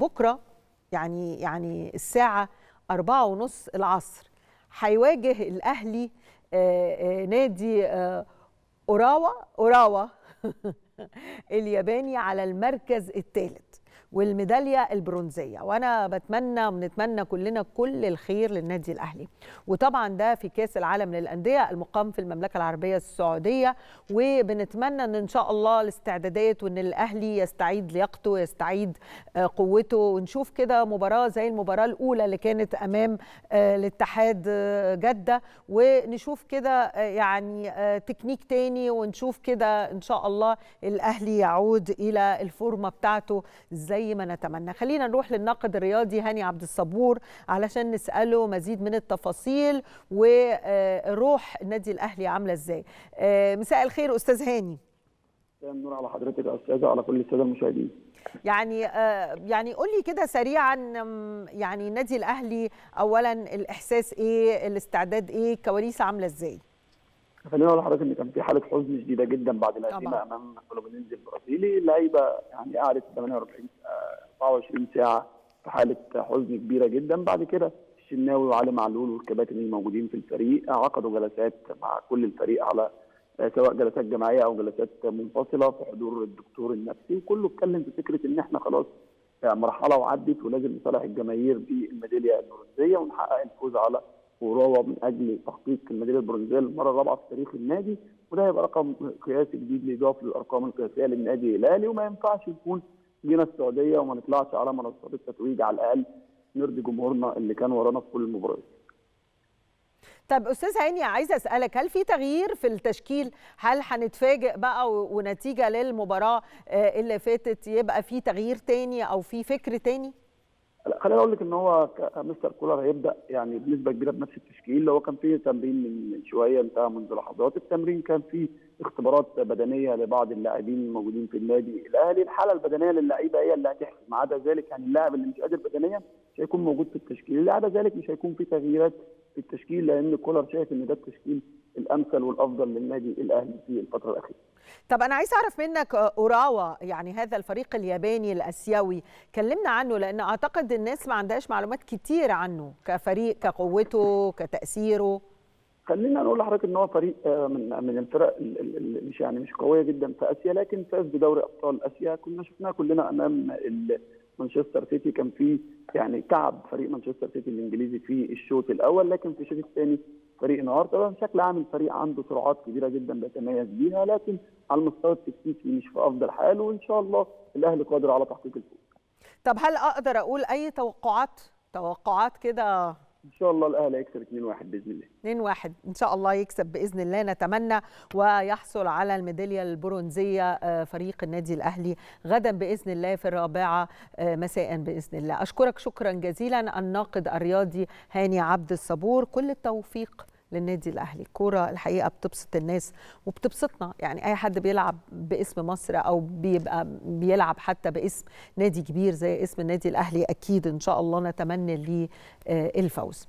بكرة يعني يعني الساعة أربعة ونص العصر هيواجه الأهلي آه، آه، نادي آه، أوراوا أوراوا الياباني على المركز الثالث. والميدالية البرونزية. وأنا بتمنى ونتمنى كلنا كل الخير للنادي الأهلي. وطبعا ده في كأس العالم للأندية المقام في المملكة العربية السعودية. وبنتمنى إن إن شاء الله الاستعدادات وإن الأهلي يستعيد لياقته ويستعيد آه، قوته. ونشوف كده مباراة زي المباراة الأولى اللي كانت أمام آه، الاتحاد آه، جدة. ونشوف كده يعني تكنيك تاني. ونشوف كده إن شاء الله الأهلي يعود إلى الفورمة بتاعته زي ما نتمنى. خلينا نروح للناقد الرياضي هاني عبد الصبور علشان نسأله مزيد من التفاصيل وروح النادي الأهلي عاملة إزاي. آه، مساء الخير أستاذ هاني. مساء النور على حضرتك يا أستاذة على كل السادة المشاهدين. يعني آه، يعني قول لي كده سريعا يعني النادي الأهلي اولا الإحساس إيه؟ الاستعداد إيه؟ الكواليس عاملة إزاي؟ خليني أقول لحضرتك إن كان في حالة حزن شديدة جدا بعد. الهزيمه أمام فلومينينز البرازيلي اللعيبه يعني قعدت 48 آه، 24 ساعة في حالة حزن كبيرة جدا. بعد كده الشناوي وعلي معلول والكباتن اللي موجودين في الفريق عقدوا جلسات مع كل الفريق على آه، سواء جلسات جماعية أو جلسات منفصلة في حضور الدكتور النفسي. وكله اتكلم في فكرة إن إحنا خلاص آه، مرحلة وعدت ولازم نصالح الجماهير بالميدالية البرونزية ونحقق الفوز على اوراوا من أجل تحقيق الميدالية البرونزية للمرة الرابعة في تاريخ النادي. وده هيبقى رقم قياسي جديد ليضاف للأرقام القياسية للنادي الأهلي. وما ينفعش يكون جينا السعودية وما نطلعش على منصات التتويج على الأقل نرضي جمهورنا اللي كان ورانا في كل المباريات. طب أستاذ هاني عايزه أسألك هل في تغيير في التشكيل هل هنتفاجئ بقى ونتيجة للمباراة آه، اللي فاتت يبقى في تغيير تاني أو في فكر تاني خليني أقول لك إن هو مستر كولر هيبدأ يعني بنسبة كبيرة بنفس التشكيل. اللي هو كان فيه تمرين من شوية انتهى منذ لحظات التمرين كان فيه اختبارات بدنية لبعض اللاعبين الموجودين في النادي الأهلي. الحالة البدنية للعيبة هي اللي هتحسم ما عدا ذلك يعني اللاعب اللي مش قادر بدنيا مش هيكون موجود في التشكيل. عدا ذلك مش هيكون في تغييرات في التشكيل لأن كولر شايف إن ده التشكيل الأمثل والأفضل للنادي الأهلي في الفترة الأخيرة. طب أنا عايز أعرف منك أوراوا يعني هذا الفريق الياباني الأسيوي كلمنا عنه لأن أعتقد الناس ما عندهاش معلومات كتير عنه كفريق كقوته كتأثيره. خلينا نقول لحضرتك إن هو فريق من من الفرق ال- ال- ال- مش يعني مش قوية جدا في أسيا لكن فاز بدوري أبطال أسيا. كنا شفناه كلنا أمام مانشستر سيتي كان في يعني تعب فريق مانشستر سيتي الإنجليزي في الشوط الأول لكن في الشوط الثاني فريق انهار طبعا بشكل عام الفريق عنده سرعات كبيرة جدا بيتميز بيها لكن على المستوى التكتيكي مش في أفضل حال وإن شاء الله الأهلي قادر على تحقيق الفوز. طب هل أقدر أقول أي توقعات توقعات كده إن شاء الله الأهلي هيكسب 2-1 بإذن الله. 2 واحد. إن شاء الله يكسب بإذن الله نتمنى ويحصل على الميدالية البرونزية آه، فريق النادي الأهلي غدا بإذن الله في الرابعة آه، مساء بإذن الله. أشكرك شكرا جزيلا. الناقد الرياضي هاني عبد الصبور. كل التوفيق للنادي الأهلي. الكوره الحقيقة بتبسط الناس وبتبسطنا. يعني أي حد بيلعب باسم مصر أو بيبقى بيلعب حتى باسم نادي كبير زي اسم النادي الأهلي أكيد إن شاء الله نتمنى ليه آه، الفوز.